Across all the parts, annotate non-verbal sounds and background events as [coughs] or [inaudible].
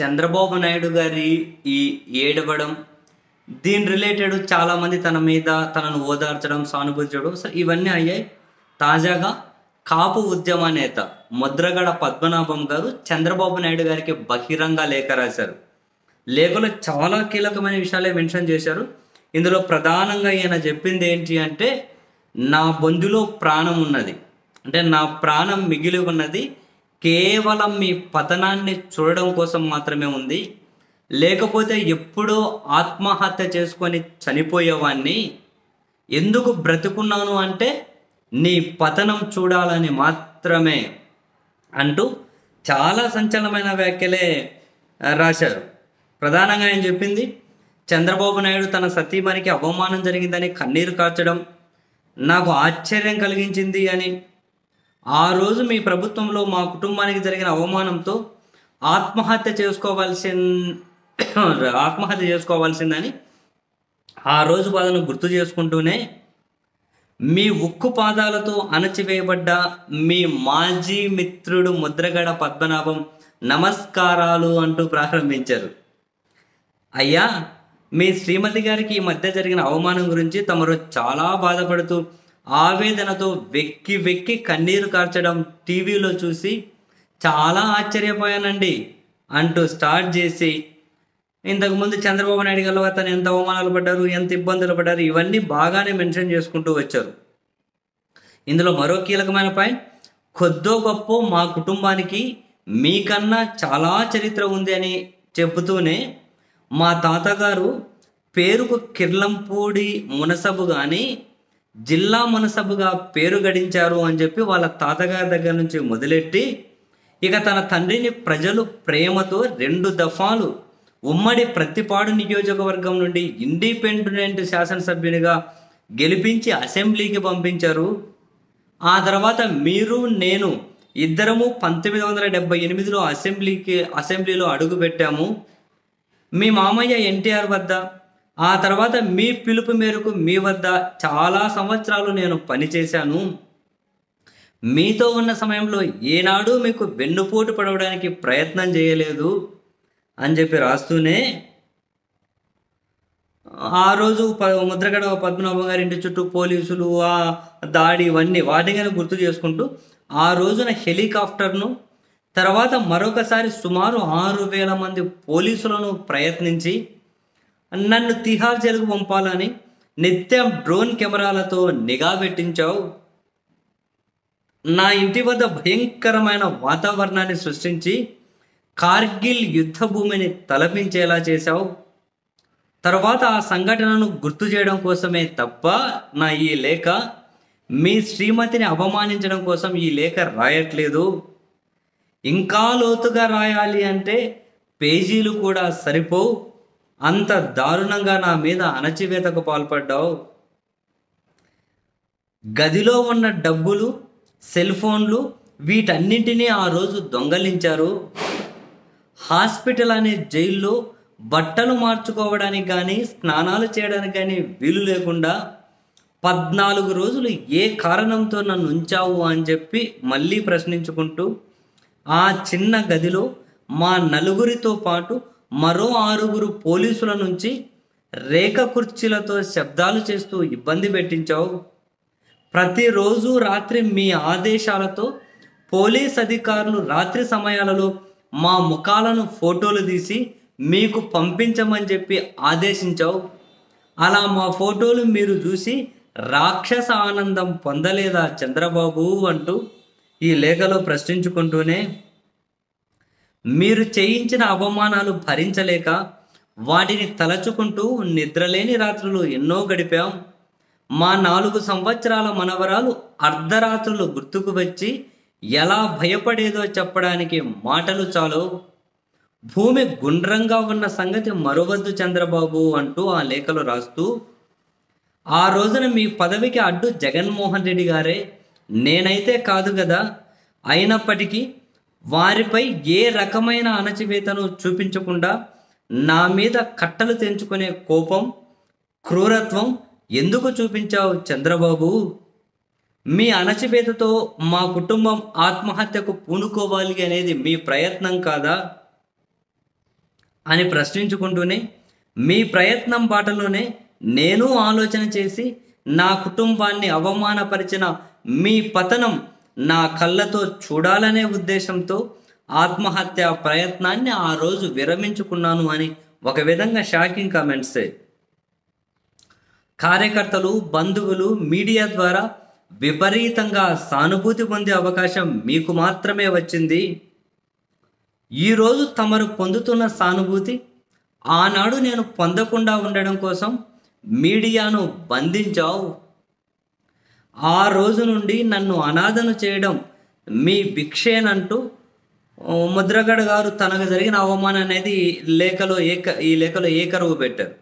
చంద్రబాబు నాయుడు గారి ఈ ఏడవడం దీని రిలేటెడ్ చాలామంది తన మీద తనను ఓదార్చడం సానుభూతి చూడడం. సో ఇవన్నీ అయ్యాయి. తాజాగా కాపు ఉద్యమ నేత ముద్రగడ పద్మనాభం గారు చంద్రబాబు నాయుడు గారికి బహిరంగ లేఖ రాశారు. లేఖలో చాలా కీలకమైన విషయాలే మెన్షన్ చేశారు. ఇందులో ప్రధానంగా ఈయన చెప్పింది ఏంటి అంటే నా బొందులో ప్రాణం ఉన్నది. అంటే నా ప్రాణం మిగిలి ఉన్నది. కేవలం మీ పతనాన్ని చూడడం కోసం మాత్రమే ఉంది. లేకపోతే ఎప్పుడో ఆత్మహత్య చేసుకొని చనిపోయేవాడిని ఎందుకు బ్రతుకున్నాను అంటే నీ పతనం చూడాలని మాత్రమే అంటూ చాలా సంచలనమైన వ్యాఖ్యలే రాశారు. ప్రధానంగా ఆయన చెప్పింది చంద్రబాబు నాయుడు తన సతీమణికి అవమానం జరిగిందని కన్నీరు కార్చడం నాకు ఆశ్చర్యం కలిగించింది అని ఆ రోజు మీ ప్రభుత్వంలో మా కుటుంబానికి జరిగిన అవమానంతో ఆత్మహత్య చేసుకోవాల్సిన [coughs] ఆత్మహత్య చేసుకోవాల్సిందని ఆ రోజు బాధను గుర్తు చేసుకుంటూనే మీ ఉక్కు పాదాలతో అణచివేయబడ్డ మీ మాజీ మిత్రుడు ముద్రగడ పద్మనాభం నమస్కారాలు అంటూ ప్రారంభించారు. అయ్యా మీ శ్రీమతి గారికి ఈ మధ్య జరిగిన అవమానం గురించి తమరు చాలా బాధపడుతూ ఆవేదనతో వెక్కి వెక్కి కన్నీరు కార్చడం టీవీలో చూసి చాలా ఆశ్చర్యపోయానండి అంటూ స్టార్ట్ చేసి ఇంతకుముందు చంద్రబాబు నాయుడు గారు అతను ఎంత అవమానాలు పడ్డారు ఎంత ఇబ్బందులు పడ్డారు ఇవన్నీ బాగానే మెన్షన్ చేసుకుంటూ వచ్చారు. ఇందులో మరో కీలకమైన పాయింట్ కొద్దో గొప్ప మా కుటుంబానికి మీకన్నా చాలా చరిత్ర ఉంది అని చెబుతూనే మా తాతగారు పేరుకు కిర్లంపూడి మునసబు కానీ జిల్లా మనసబుగా పేరు గడించారు అని చెప్పి వాళ్ళ తాతగారి దగ్గర నుంచి మొదలెట్టి ఇక తన తండ్రిని ప్రజలు ప్రేమతో రెండు దఫాలు ఉమ్మడి ప్రతిపాడు నియోజకవర్గం నుండి ఇండిపెండెంట్ శాసనసభ్యునిగా గెలిపించి అసెంబ్లీకి పంపించారు. ఆ తర్వాత మీరు నేను ఇద్దరము పంతొమ్మిది వందల డెబ్బై ఎనిమిదిలో అసెంబ్లీకి అసెంబ్లీలో అడుగు పెట్టాము. మీ మామయ్య ఎన్టీఆర్ వద్ద ఆ తర్వాత మీ పిలుపు మేరకు మీ వద్ద చాలా సంవత్సరాలు నేను పనిచేశాను మీతో ఉన్న సమయంలో ఏనాడు మీకు వెన్నుపోటు పడవడానికి ప్రయత్నం చేయలేదు అని చెప్పి రాస్తూనే ఆ రోజు ప ముద్రగడ పద్మనాభం గారి ఇంటి చుట్టూ పోలీసులు ఆ దాడి ఇవన్నీ వాటిని గుర్తు చేసుకుంటూ ఆ రోజున హెలికాప్టర్ను తర్వాత మరొకసారి సుమారు ఆరు వేల మంది పోలీసులను ప్రయత్నించి నన్ను తిహార్ జైలుకు పంపాలని నిత్యం డ్రోన్ కెమెరాలతో నిఘా పెట్టించావు. నా ఇంటి వద్ద భయంకరమైన వాతావరణాన్ని సృష్టించి కార్గిల్ యుద్ధ భూమిని తలపించేలా చేశావు. తర్వాత ఆ సంఘటనను గుర్తు చేయడం కోసమే తప్ప నా ఈ లేఖ మీ శ్రీమతిని అవమానించడం కోసం ఈ లేఖ రాయట్లేదు. ఇంకా లోతుగా రాయాలి అంటే పేజీలు కూడా సరిపోవు. అంత దారుణంగా నా మీద అణచివేతకు పాల్పడ్డావు. గదిలో ఉన్న డబ్బులు సెల్ ఫోన్లు వీటన్నింటినీ ఆ రోజు దొంగలించారు. హాస్పిటల్ అనే జైల్లో బట్టలు మార్చుకోవడానికి కానీ స్నానాలు చేయడానికి కానీ వీలు లేకుండా పద్నాలుగు రోజులు ఏ కారణంతో నన్ను ఉంచావు అని చెప్పి మళ్ళీ ప్రశ్నించుకుంటూ ఆ చిన్న గదిలో మా నలుగురితో పాటు మరో ఆరుగురు పోలీసుల నుంచి రేఖ కుర్చీలతో శబ్దాలు చేస్తూ ఇబ్బంది పెట్టించావు. ప్రతిరోజు రాత్రి మీ ఆదేశాలతో పోలీస్ అధికారులు రాత్రి సమయాలలో మా ముఖాలను ఫోటోలు తీసి మీకు పంపించమని చెప్పి ఆదేశించావు. అలా మా ఫోటోలు మీరు చూసి రాక్షస ఆనందం పొందలేదా చంద్రబాబు అంటూ ఈ లేఖలో ప్రశ్నించుకుంటూనే మీరు చేయించిన అవమానాలు భరించలేక వాటిని తలచుకుంటూ నిద్రలేని రాత్రులు ఎన్నో గడిపాం. మా నాలుగు సంవత్సరాల మనవరాలు అర్ధరాత్రులు గుర్తుకు వచ్చి ఎలా భయపడేదో చెప్పడానికి మాటలు చాలు. భూమి గుండ్రంగా ఉన్న సంగతి మరువద్దు చంద్రబాబు అంటూ ఆ లేఖలు రాస్తూ ఆ రోజున మీ పదవికి అడ్డు జగన్మోహన్ రెడ్డి గారే. నేనైతే కాదు కదా అయినప్పటికీ వారిపై ఏ రకమైన అణచివేతను చూపించకుండా నా మీద కట్టలు తెంచుకునే కోపం క్రూరత్వం ఎందుకు చూపించావు చంద్రబాబు? మీ అణచివేతతో మా కుటుంబం ఆత్మహత్యకు పూనుకోవాలి అనేది మీ ప్రయత్నం కాదా? అని ప్రశ్నించుకుంటూనే మీ ప్రయత్నం బాటలోనే నేను ఆలోచన చేసి నా కుటుంబాన్ని అవమానపరిచిన మీ పతనం నా కళ్ళతో చూడాలనే ఉద్దేశంతో ఆత్మహత్య ప్రయత్నాన్ని ఆ రోజు విరమించుకున్నాను అని ఒక విధంగా షాకింగ్ కామెంట్సే కార్యకర్తలు బంధువులు మీడియా ద్వారా విపరీతంగా సానుభూతి పొందే అవకాశం మీకు మాత్రమే వచ్చింది. ఈరోజు తమరు పొందుతున్న సానుభూతి ఆనాడు నేను పొందకుండా ఉండడం కోసం మీడియాను బంధించావు. ఆ రోజు నుండి నన్ను అనాథను చేయడం మీ భిక్షేనంటూ ముద్రగడ గారు తనకు జరిగిన అవమానం అనేది ఈ లేఖలో ఏక ఈ లేఖలో ఏకరువు పెట్టారు.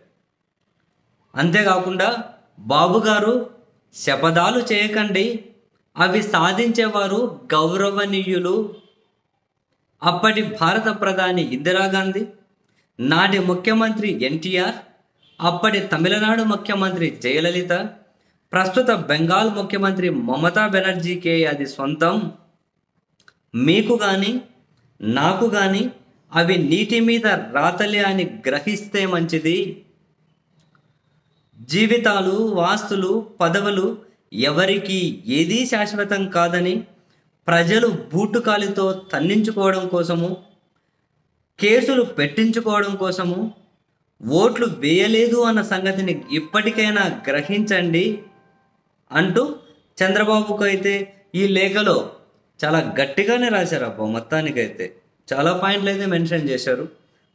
అంతేకాకుండా బాబు గారు శపథాలు చేయకండి అవి సాధించేవారు గౌరవనీయులు. అప్పటి భారత ప్రధాని ఇందిరాగాంధీ నాటి ముఖ్యమంత్రి ఎన్టీఆర్ అప్పటి తమిళనాడు ముఖ్యమంత్రి జయలలిత ప్రస్తుత బెంగాల్ ముఖ్యమంత్రి మమతా బెనర్జీకే అది సొంతం. మీకు కానీ నాకు కానీ అవి నీటి మీద రాతలే అని గ్రహిస్తే మంచిది. జీవితాలు వాస్తులు పదవులు ఎవరికి ఏదీ శాశ్వతం కాదని ప్రజలు బూటుకాలితో తన్నించుకోవడం కోసము కేసులు పెట్టించుకోవడం కోసము ఓట్లు వేయలేదు అన్న సంగతిని ఇప్పటికైనా గ్రహించండి. అంటూ చంద్రబాబుకు అయితే ఈ లేఖలో చాలా గట్టిగానే రాశారు అబ్బా మొత్తానికైతే. చాలా పాయింట్లు అయితే మెన్షన్ చేశారు.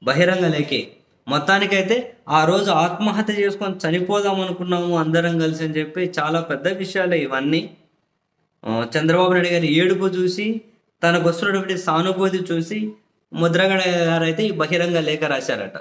బహిరంగ లేఖే. మొత్తానికైతే ఆ రోజు ఆత్మహత్య చేసుకొని చనిపోదాం అనుకున్నాము అందరం కలిసి అని చెప్పి చాలా పెద్ద విషయాలే ఇవన్నీ. చంద్రబాబు నాయుడు గారి ఏడుపు చూసి తనకు వస్తున్నటువంటి సానుభూతి చూసి ముద్రగడ గారు అయితే ఈ బహిరంగ లేఖ రాశారట.